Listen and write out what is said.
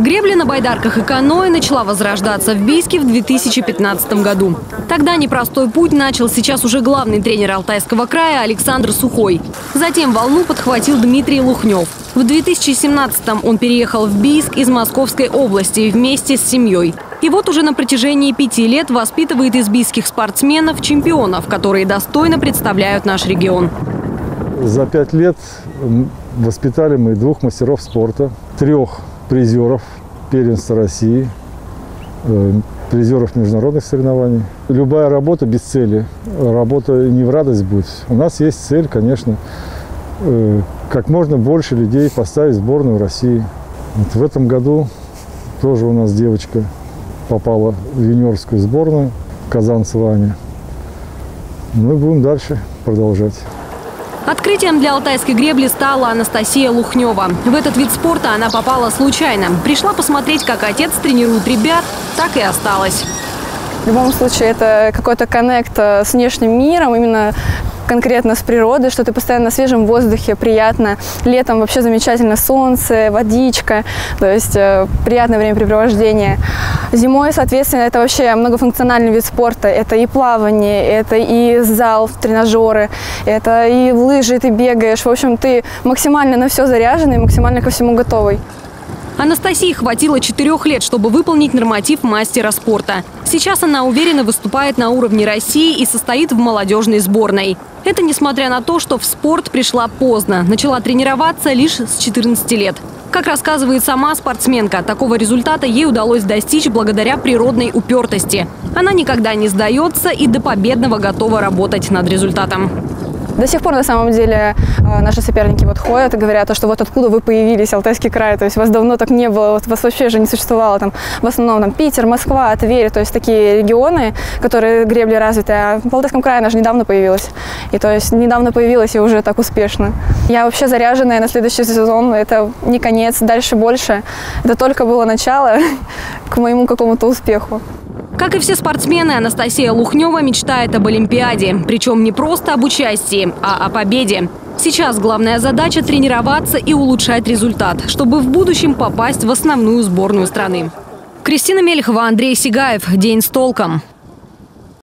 Гребля на байдарках и каноэ начала возрождаться в Бийске в 2015 году. Тогда непростой путь начал сейчас уже главный тренер Алтайского края Александр Сухой. Затем волну подхватил Дмитрий Лухнев. В 2017-м он переехал в Бийск из Московской области вместе с семьей. И вот уже на протяжении пяти лет воспитывает из бийских спортсменов чемпионов, которые достойно представляют наш регион. За пять лет воспитали мы двух мастеров спорта, трех призеров первенства России, э, призеров международных соревнований. Любая работа без цели, работа не в радость будет. У нас есть цель, конечно, э, как можно больше людей поставить в сборную России. Вот в этом году тоже у нас девочка попала в юниорскую сборную Казанцева Аня. Мы будем дальше продолжать. Открытием для алтайской гребли стала Анастасия Лухнева. В этот вид спорта она попала случайно. Пришла посмотреть, как отец тренирует ребят, так и осталась. В любом случае, это какой-то коннект э, с внешним миром, именно конкретно с природой, что ты постоянно на свежем воздухе, приятно. Летом вообще замечательно солнце, водичка, то есть э, приятное времяпрепровождение. Зимой, соответственно, это вообще многофункциональный вид спорта. Это и плавание, это и зал, тренажеры, это и лыжи, ты бегаешь. В общем, ты максимально на все заряженный, максимально ко всему готовый. Анастасии хватило четырех лет, чтобы выполнить норматив мастера спорта. Сейчас она уверенно выступает на уровне России и состоит в молодежной сборной. Это несмотря на то, что в спорт пришла поздно. Начала тренироваться лишь с 14 лет. Как рассказывает сама спортсменка, такого результата ей удалось достичь благодаря природной упертости. Она никогда не сдается и до победного готова работать над результатом. До сих пор, на самом деле, э, наши соперники вот ходят и говорят, что вот откуда вы появились, Алтайский край, то есть вас давно так не было, вот вас вообще же не существовало, там, в основном там Питер, Москва, Тверь, то есть такие регионы, которые гребли развиты, а в Алтайском крае она же недавно появилась, и то есть недавно появилась и уже так успешно. Я вообще заряженная на следующий сезон, это не конец, дальше больше, это только было начало к моему какому-то успеху. Как и все спортсмены, Анастасия Лухнева мечтает об Олимпиаде. Причем не просто об участии, а о победе. Сейчас главная задача – тренироваться и улучшать результат, чтобы в будущем попасть в основную сборную страны. Кристина Мельхова, Андрей Сигаев. День с толком.